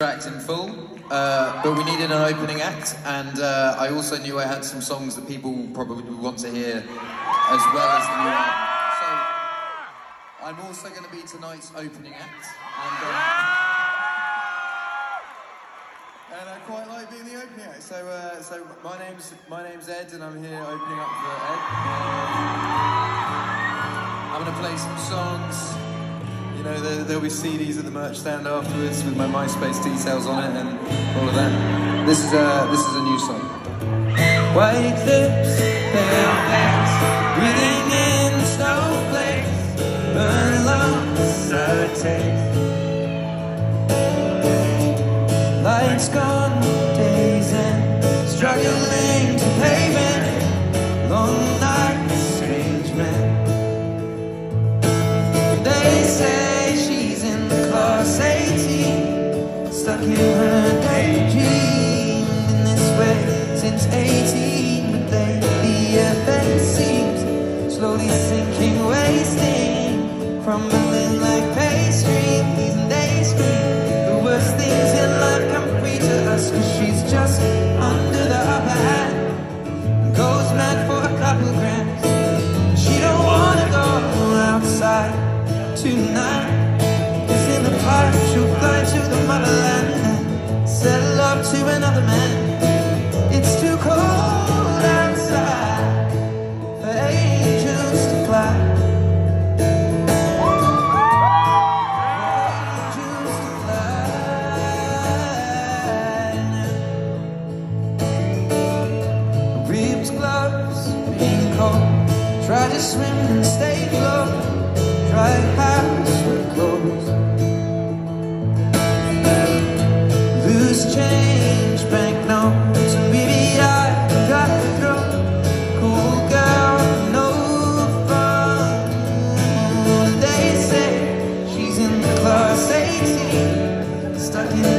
act in full, uh, but we needed an opening act, and uh, I also knew I had some songs that people probably want to hear as well as the new album. So I'm also going to be tonight's opening act, and, uh, and I quite like being the opening act. So, uh, so my name's my name's Ed, and I'm here opening up for Ed. I'm going to play some songs. Know, there, there'll be CDs at the merch stand afterwards with my MySpace details on it and all of that. This is a this is a new song. White lips, pale face, breathing in the snowflakes, burn lungs, sour taste. Lights gone, days end, struggling to pavement, long nights, strange men. They say stuck in her daydream in this way since 18. But lately, effect seems slowly sinking, wasting, crumbling like pastry. And they scream the worst things in life come free to us, cause she's just under the upper hand. Goes mad for a couple grams. She don't wanna go outside tonight. To another man. It's too cold outside for angels to fly. Gloves, being cold. Try to swim and stay afloat. Try to house 18, stuck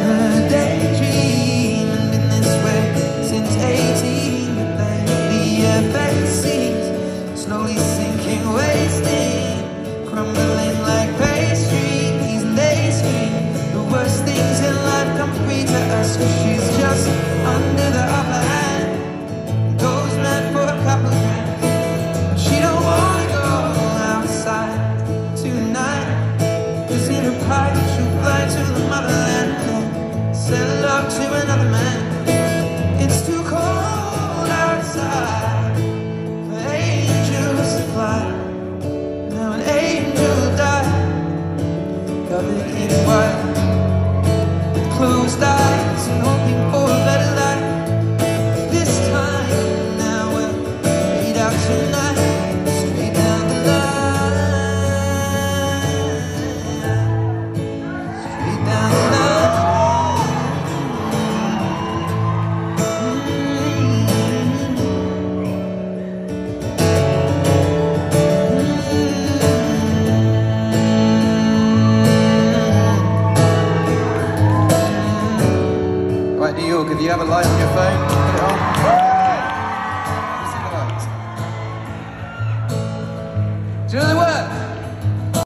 to another man. It's too cold outside. Now an angel died, covered in white, with closed eyes and hoping for a better life. This time fade out tonight, down